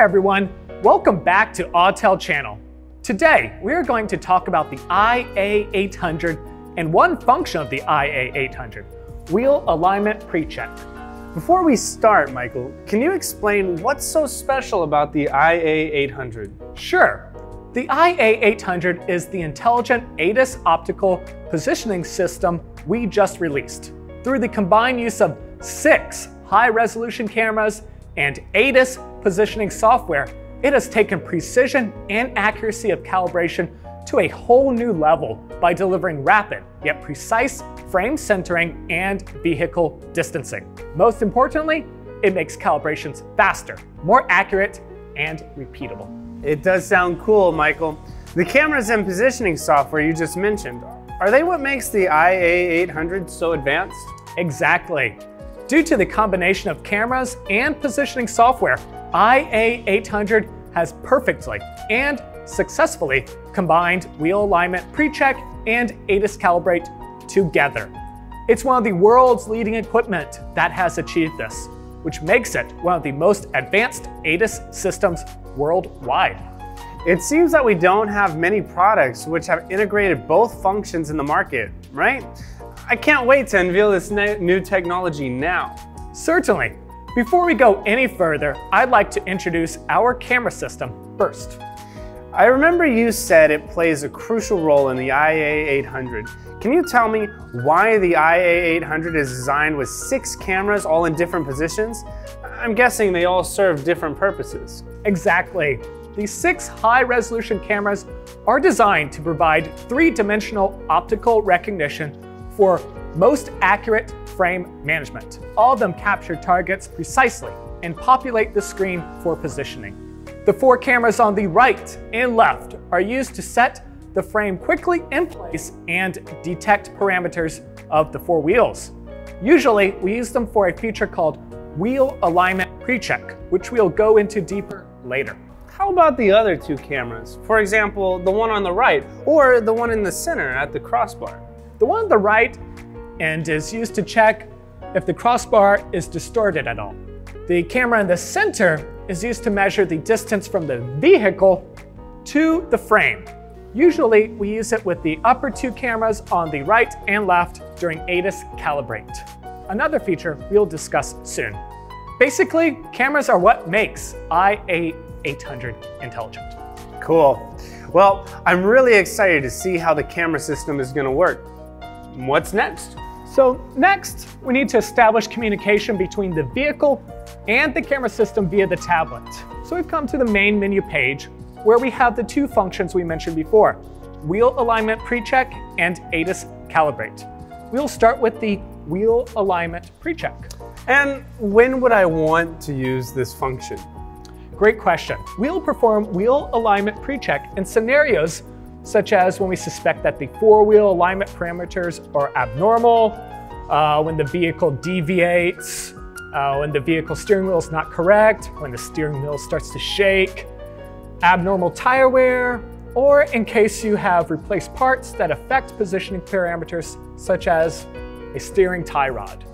Hi everyone, welcome back to Autel Channel. Today, we are going to talk about the IA800 and one function of the IA800, wheel alignment pre-check. Before we start, Michael, can you explain what's so special about the IA800? Sure. The IA800 is the intelligent ADAS optical positioning system we just released. Through the combined use of six high-resolution cameras and ADAS positioning software, it has taken precision and accuracy of calibration to a whole new level by delivering rapid yet precise frame centering and vehicle distancing. Most importantly, it makes calibrations faster, more accurate, and repeatable. It does sound cool, Michael. The cameras and positioning software you just mentioned, are they what makes the IA800 so advanced? Exactly. Due to the combination of cameras and positioning software, IA800 has perfectly and successfully combined wheel alignment pre-check and ADAS calibrate together. It's one of the world's leading equipment that has achieved this, which makes it one of the most advanced ADAS systems worldwide. It seems that we don't have many products which have integrated both functions in the market, right? I can't wait to unveil this new technology now. Certainly. Before we go any further, I'd like to introduce our camera system first. I remember you said it plays a crucial role in the IA800. Can you tell me why the IA800 is designed with six cameras all in different positions? I'm guessing they all serve different purposes. Exactly. These six high-resolution cameras are designed to provide three-dimensional optical recognition for most accurate frame management. All of them capture targets precisely and populate the screen for positioning. The four cameras on the right and left are used to set the frame quickly in place and detect parameters of the four wheels. Usually, we use them for a feature called wheel alignment pre-check, which we'll go into deeper later. How about the other two cameras? For example, the one on the right or the one in the center at the crossbar? The one on the right and is used to check if the crossbar is distorted at all. The camera in the center is used to measure the distance from the vehicle to the frame. Usually, we use it with the upper two cameras on the right and left during ADAS calibrate. Another feature we'll discuss soon. Basically, cameras are what makes IA800 intelligent. Cool. Well, I'm really excited to see how the camera system is going to work. What's next? So next, we need to establish communication between the vehicle and the camera system via the tablet. So we've come to the main menu page where we have the two functions we mentioned before, wheel alignment pre-check and ADAS calibrate. We'll start with the wheel alignment pre-check. And when would I want to use this function? Great question. We'll perform wheel alignment pre-check in scenarios such as when we suspect that the four-wheel alignment parameters are abnormal, uh, when the vehicle deviates, uh, when the vehicle steering wheel is not correct, when the steering wheel starts to shake, abnormal tire wear, or in case you have replaced parts that affect positioning parameters such as a steering tie rod.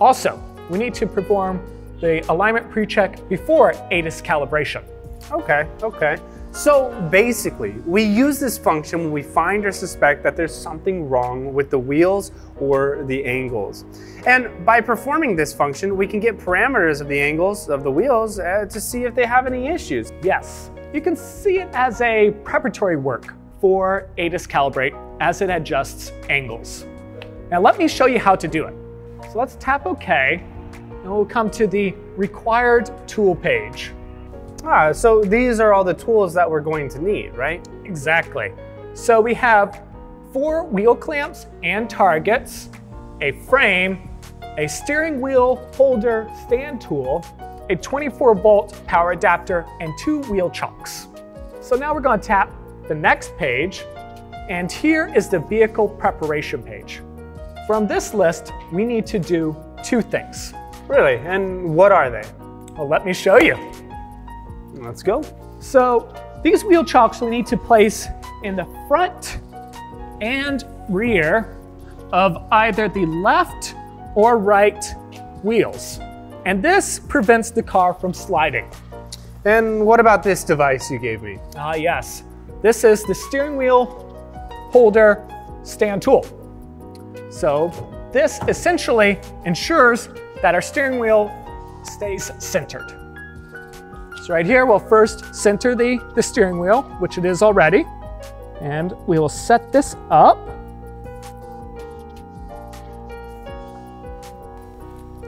Also, we need to perform the alignment pre-check before ADAS calibration. Okay, okay. So basically, we use this function when we find or suspect that there's something wrong with the wheels or the angles. And by performing this function, we can get parameters of the angles of the wheels uh, to see if they have any issues. Yes, you can see it as a preparatory work for ADAS Calibrate as it adjusts angles. Now let me show you how to do it. So let's tap OK, and we'll come to the required tool page. Ah, so these are all the tools that we're going to need, right? Exactly. So we have four wheel clamps and targets, a frame, a steering wheel holder stand tool, a 24 volt power adapter, and two wheel chocks. So now we're going to tap the next page, and here is the vehicle preparation page. From this list, we need to do two things. Really? And what are they? Well, let me show you. Let's go. So these wheel chocks we need to place in the front and rear of either the left or right wheels. And this prevents the car from sliding. And what about this device you gave me? Ah, yes. This is the steering wheel holder stand tool. So this essentially ensures that our steering wheel stays centered. So right here, we'll first center the, the steering wheel, which it is already. And we will set this up.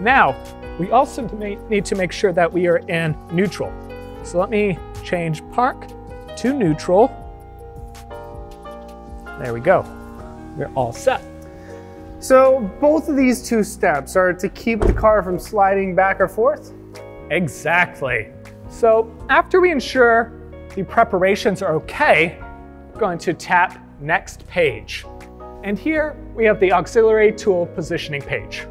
Now, we also need to make sure that we are in neutral. So let me change park to neutral. There we go. We're all set. So both of these two steps are to keep the car from sliding back or forth? Exactly. So after we ensure the preparations are okay, we're going to tap next page. And here we have the auxiliary tool positioning page.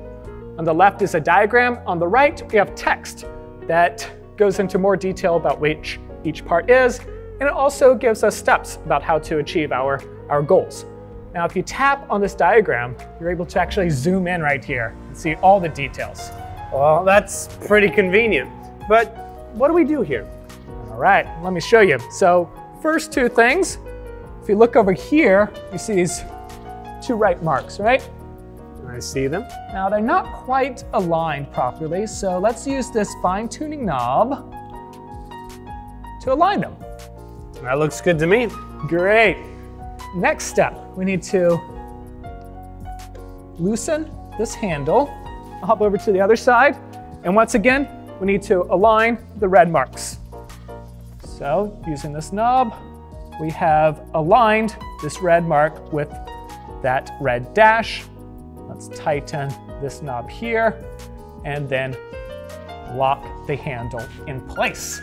On the left is a diagram. On the right, we have text that goes into more detail about which each part is, and it also gives us steps about how to achieve our, our goals. Now, if you tap on this diagram, you're able to actually zoom in right here and see all the details. Well, that's pretty convenient. But what do we do here? All right, let me show you. So first two things, if you look over here, you see these two right marks, right? I see them. Now they're not quite aligned properly, so let's use this fine tuning knob to align them. That looks good to me. Great. Next step, we need to loosen this handle. I'll hop over to the other side. And once again, we need to align the red marks. So using this knob, we have aligned this red mark with that red dash. Let's tighten this knob here and then lock the handle in place.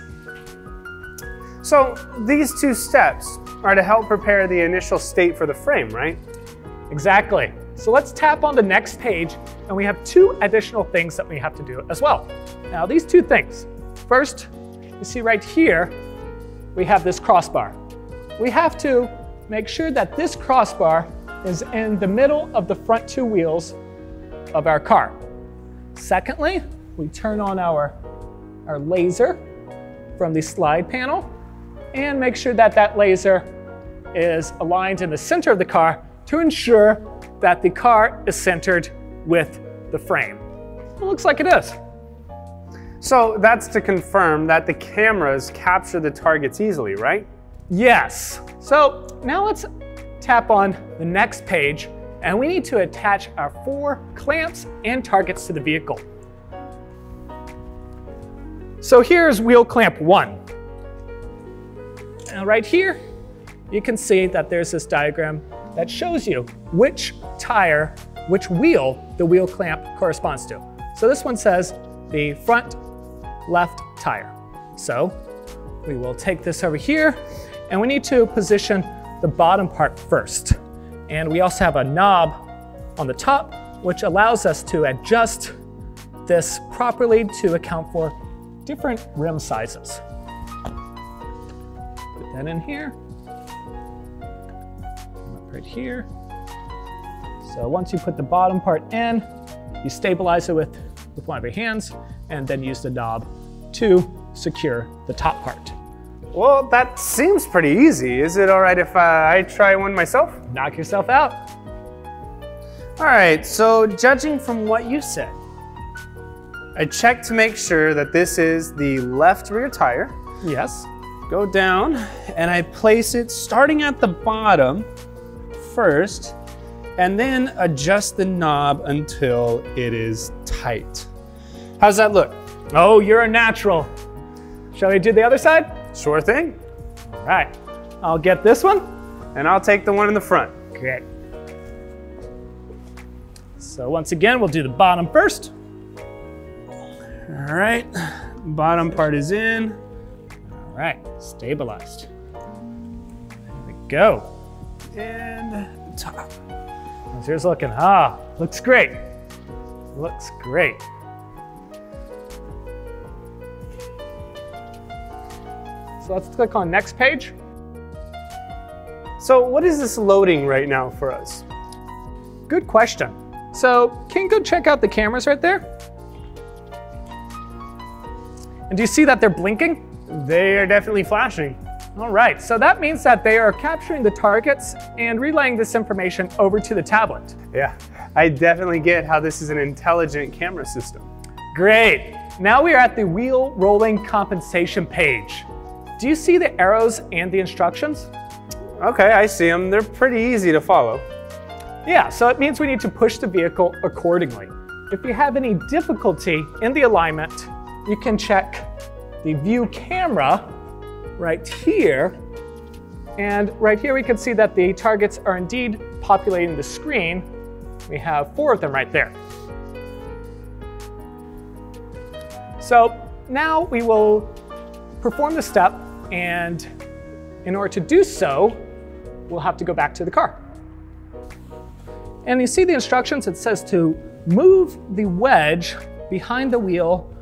So these two steps are to help prepare the initial state for the frame, right? Exactly. So let's tap on the next page and we have two additional things that we have to do as well. Now these two things. First, you see right here, we have this crossbar. We have to make sure that this crossbar is in the middle of the front two wheels of our car. Secondly, we turn on our, our laser from the slide panel and make sure that that laser is aligned in the center of the car to ensure that the car is centered with the frame. It looks like it is. So that's to confirm that the cameras capture the targets easily, right? Yes. So now let's tap on the next page and we need to attach our four clamps and targets to the vehicle. So here's wheel clamp one. And right here, you can see that there's this diagram that shows you which tire, which wheel the wheel clamp corresponds to. So this one says the front left tire. So we will take this over here and we need to position the bottom part first. And we also have a knob on the top, which allows us to adjust this properly to account for different rim sizes. Put that in here. Right here. So once you put the bottom part in, you stabilize it with, with one of your hands and then use the knob to secure the top part. Well, that seems pretty easy. Is it all right if uh, I try one myself? Knock yourself out. All right, so judging from what you said, I check to make sure that this is the left rear tire. Yes. Go down and I place it starting at the bottom first and then adjust the knob until it is tight. How's that look? Oh, you're a natural. Shall we do the other side? Sure thing. All right, I'll get this one. And I'll take the one in the front. Great. So once again, we'll do the bottom first. All right, bottom part is in. All right, stabilized. There we go. And the top. How's yours looking? Ah, looks great. Looks great. So let's click on next page. So what is this loading right now for us? Good question. So can you go check out the cameras right there? And do you see that they're blinking? They are definitely flashing. All right, so that means that they are capturing the targets and relaying this information over to the tablet. Yeah, I definitely get how this is an intelligent camera system. Great. Now we are at the wheel rolling compensation page. Do you see the arrows and the instructions? Okay, I see them. They're pretty easy to follow. Yeah, so it means we need to push the vehicle accordingly. If you have any difficulty in the alignment, you can check the view camera right here. And right here we can see that the targets are indeed populating the screen. We have four of them right there. So now we will perform the step and in order to do so, we'll have to go back to the car. And you see the instructions, it says to move the wedge behind the wheel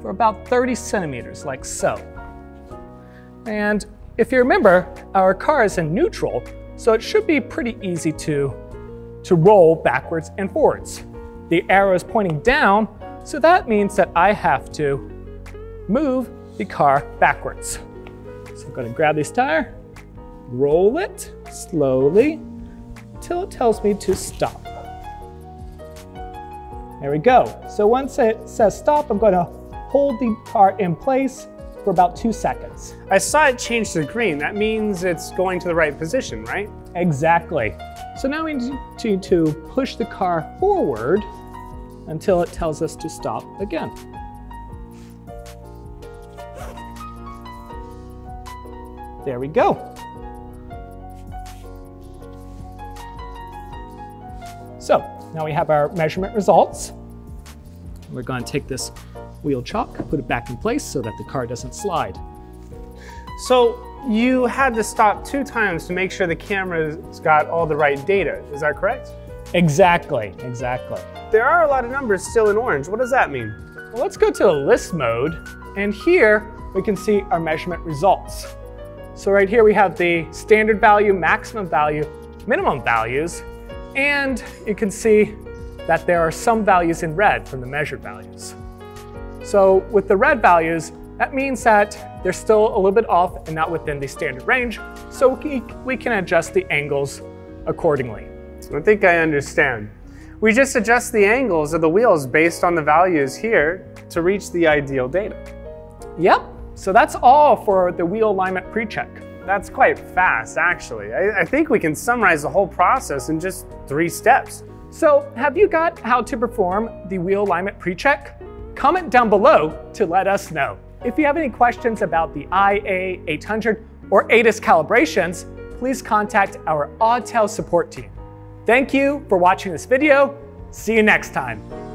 for about 30 centimeters, like so. And if you remember, our car is in neutral, so it should be pretty easy to, to roll backwards and forwards. The arrow is pointing down, so that means that I have to move the car backwards. So I'm gonna grab this tire, roll it slowly until it tells me to stop. There we go. So once it says stop, I'm gonna hold the car in place for about two seconds. I saw it change to green. That means it's going to the right position, right? Exactly. So now we need to, to push the car forward until it tells us to stop again. There we go. So now we have our measurement results. We're going to take this wheel chock, put it back in place so that the car doesn't slide. So you had to stop two times to make sure the camera's got all the right data. Is that correct? Exactly, exactly. There are a lot of numbers still in orange. What does that mean? Well, let's go to the list mode. And here we can see our measurement results. So right here we have the standard value, maximum value, minimum values, and you can see that there are some values in red from the measured values. So with the red values, that means that they're still a little bit off and not within the standard range, so we, can adjust the angles accordingly. I think I understand. We just adjust the angles of the wheels based on the values here to reach the ideal data. Yep, so that's all for the wheel alignment pre-check. That's quite fast, actually. I, I, think we can summarize the whole process in just three steps. So have you got how to perform the wheel alignment pre-check? Comment down below to let us know. If you have any questions about the IA800 or ADAS calibrations, please contact our Autel support team. Thank you for watching this video. See you next time.